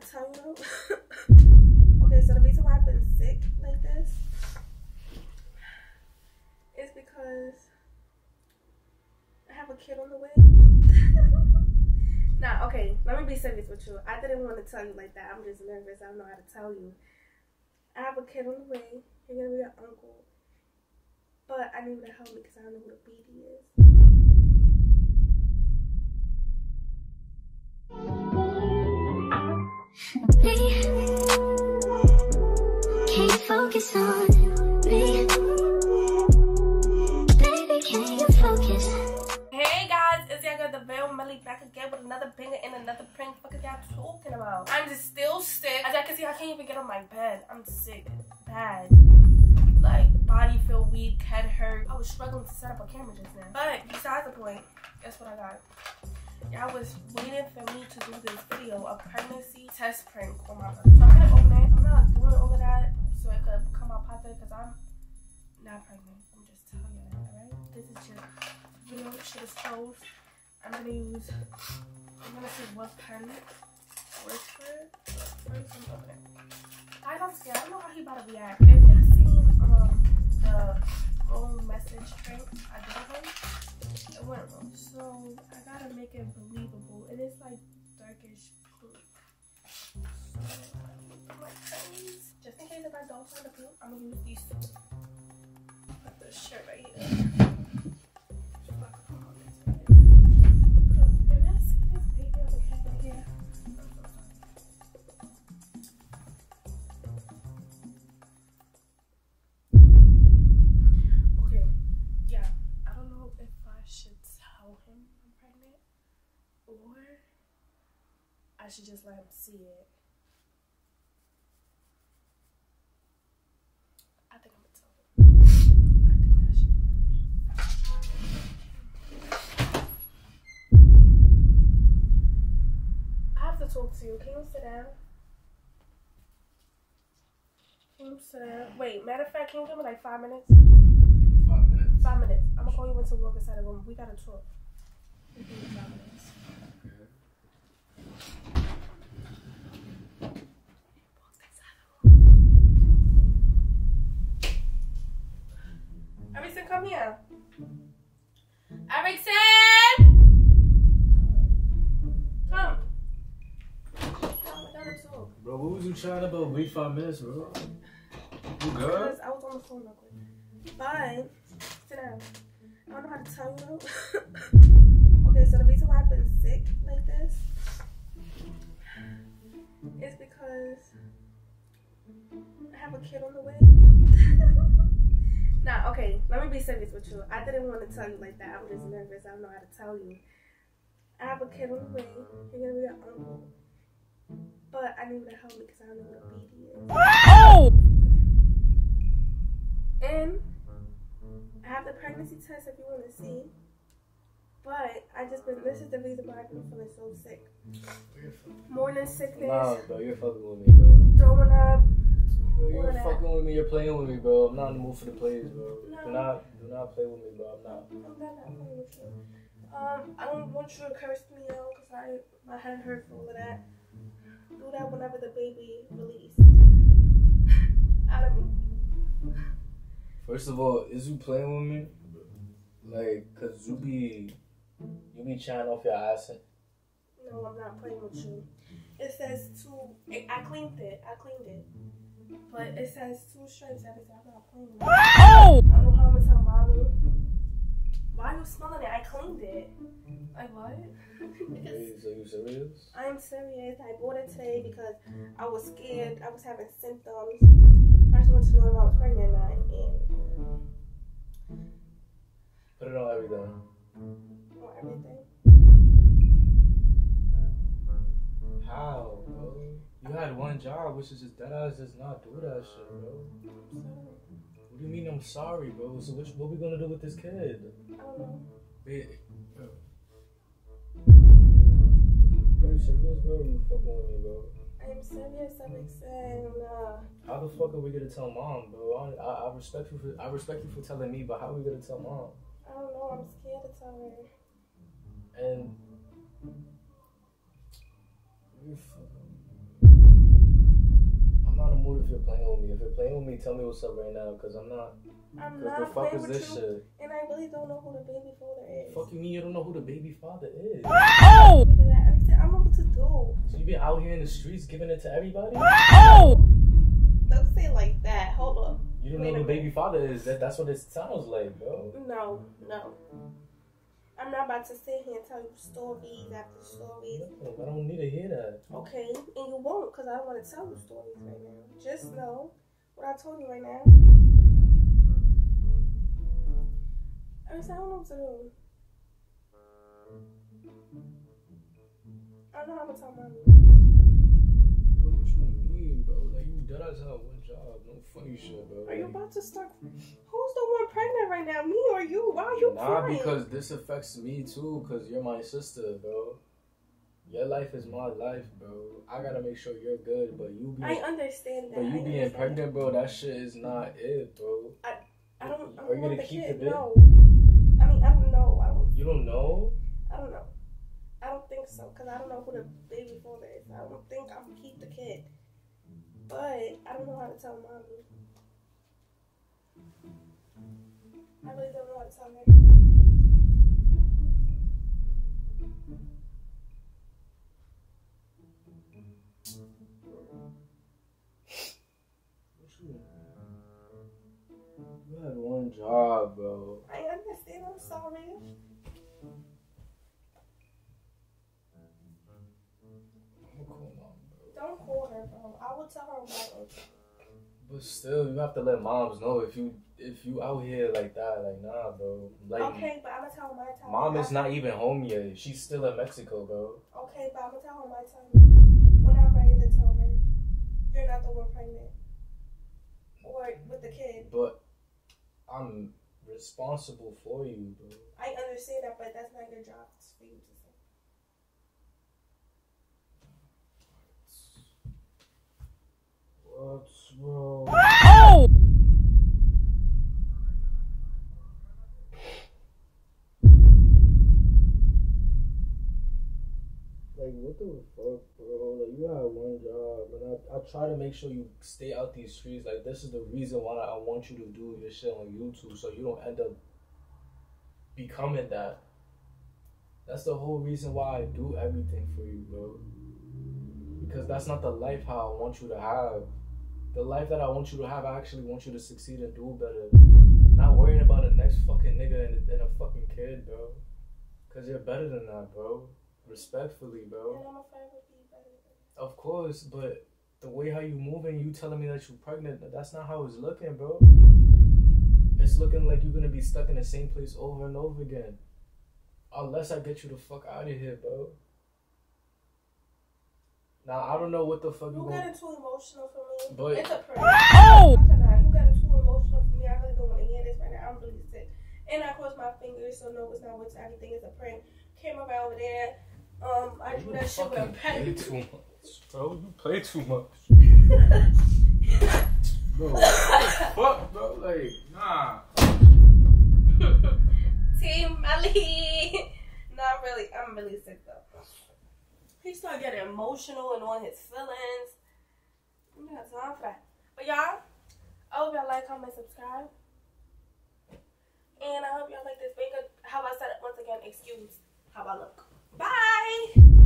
to tell you okay, so the reason why I've been sick like this is because I have a kid on the way. nah, okay, let me be serious with you. I didn't want to tell you like that. I'm just nervous. I don't know how to tell you. I have a kid on the way. You're gonna be an uncle. But I need you to help me because I don't know who the BD is. Can't focus on me. Can focus? Hey guys, it's your girl the Real Melly back again with another banger and another prank. What are y'all talking about? I'm just still sick. As y'all can see, I can't even get on my bed. I'm sick. Bad. Like, body feel weak, head hurt. I was struggling to set up a camera just now. But besides the point, guess what I got? Y'all was waiting for me to do this video, a pregnancy test prank on my birthday. So I'm gonna open it. I'm not doing all of that so it could come out positive because I'm not pregnant. I'm just telling you that, alright? This is just video shit is closed. I'm gonna use I'm gonna see what pen works for it. First I'm opening. I don't scared. I don't know how he about to react. If y'all seen um the wrong message prank I did him, wrong. So I gotta make it believable. It is like darkish blue. So. Just in case if I don't find a blue, I'm gonna use these two. Put this shirt right here. Should just let him see it. I think I'm gonna tell him. I think that should be better. I have to talk to you. Can you sit down? Can you sit down? Wait, matter of fact, can you give me like five minutes? Five minutes. Five minutes. I'm gonna call you into walk inside the room. We gotta talk. Trying about? Wait five minutes, bro. You good? I was on the phone real quick. Bye. Sit down. I don't know how to tell you though. okay, so the reason why I've been sick like this is because I have a kid on the way. nah, okay, let me be serious with you. I didn't want to tell you like that. I'm just nervous. I don't know how to tell you. I have a kid on the way. You're gonna be an uncle. But I need you to help me because I don't know who the BD is. And I have the pregnancy test if you want to see. But I just been, this is the reason why I've been feeling so sick. Morning sickness, Nah, bro, you're fucking with me, bro. throwing up. Bro, You're What? fucking with me. You're playing with me, bro. I'm not in the mood for the plays, bro. No. Do not, do not play with me, bro. I'm not. I'm not, not playing with you. Um, I don't want you to curse me out because I, my head hurt for all of that. Do that whenever the baby release. Out of me. First of all, is you playing with me? Like, cause you be, you be trying off your ass. No, I'm not playing with you. It says two. I cleaned it. I cleaned it. But it says two stripes every time. I'm not playing with it. Oh! I don't know how I'm gonna tell mommy. Why are you smelling it? I cleaned it. Like what? Wait, so you serious? I'm serious. I bought it today because I was scared. I was having symptoms. I just wanted to know if I was pregnant or not. And Put it on everything. or everything. How, bro? You had one job, which is just that ass just not do that shit, bro. So, What do you mean I'm sorry, bro? So which, what we gonna do with this kid? I don't know. Wait, bro. Are you serious, bro? Or you fucking with me, bro? I'm serious. I'm excited. Uh, How the fuck are we gonna tell mom, bro? I, I, I respect you for I respect you for telling me, but how are we gonna tell mom? I don't know. I'm scared to tell her. And you fucking if you're playing with me. If you're playing with me, tell me what's up right now, cause I'm not. I'm not the fuck playing is with this you, shit? and I really don't know who the baby father is. Fuck you mean you don't know who the baby father is? Look at that. Everything I don't know what to do. So you been out here in the streets giving it to everybody? Oh! Don't say it like that. Hold up. You don't Wait know who the baby father is. That, that's what it sounds like, bro. No, no. I'm not about to sit here and tell you stories after stories. No, I don't need to hear that. Okay, and you won't because I don't want to tell you stories right now. Just know what I told you right now. I mean, I don't know what to do. I don't know how to tell mommy. What you mean, bro? Like you dead ass have one job. No funny shit, bro. Are you about to start? Who's the one pregnant right now? Me or you? Why are you Nah, crying? because this affects me too. Cause you're my sister, bro. Your life is my life, bro. I gotta make sure you're good, but you I being, understand that. but I you being understand. pregnant, bro. That shit is not it, bro. I I don't. I Are don't you want gonna the keep kid. the bit? No. I mean, I don't know. I don't. You don't know? I don't know. Think so because I don't know who the baby father is. I don't think I'm gonna keep the kid, but I don't know how to tell mommy. I really don't know how to tell her. You You had one job, bro. I understand. I'm sorry. Bro. I will tell her on my own. But still, you have to let moms know if you if you out here like that, like nah, bro. Like Okay, but I'm gonna tell my time. mom is not even home yet. She's still in Mexico, bro. Okay, but I'm gonna tell her my time. When I'm ready to tell her, you're not the one pregnant. Or with the kid. But I'm responsible for you, bro. I understand that, but that's not your job. It's for you to say. What's wrong? Like what the fuck, bro? Like you had one job, and I, I try to make sure you stay out these streets. Like this is the reason why I want you to do your shit on YouTube, so you don't end up becoming that. That's the whole reason why I do everything for you, bro. Because that's not the life how I want you to have. The life that I want you to have, I actually want you to succeed and do better. Not worrying about the next fucking nigga and, and a fucking kid, bro. Cause you're better than that, bro. Respectfully, bro. And I'm afraid would be better Of course, but the way how you moving, you telling me that you're pregnant, that's not how it's looking, bro. It's looking like you're gonna be stuck in the same place over and over again. Unless I get you the fuck out of here, bro. Now I don't know what the fuck you You gonna getting too emotional for me. But- it's a prank. Oh! You getting too emotional for me. I really don't want to hear this right now. I'm really sick. And I crossed my fingers, so no, it's not what's everything is a prank. Camera right over there. Um, I drew You that shit with a fucking play pen. too much, bro. You play too much. bro, fuck, bro. Like, nah. Team Melly. Not really. I'm really sick though. He started getting emotional and on his feelings. Not got time for that. But y'all, I hope y'all like, comment, subscribe. And I hope y'all like this finger. How I said it once again, excuse how I look. Bye.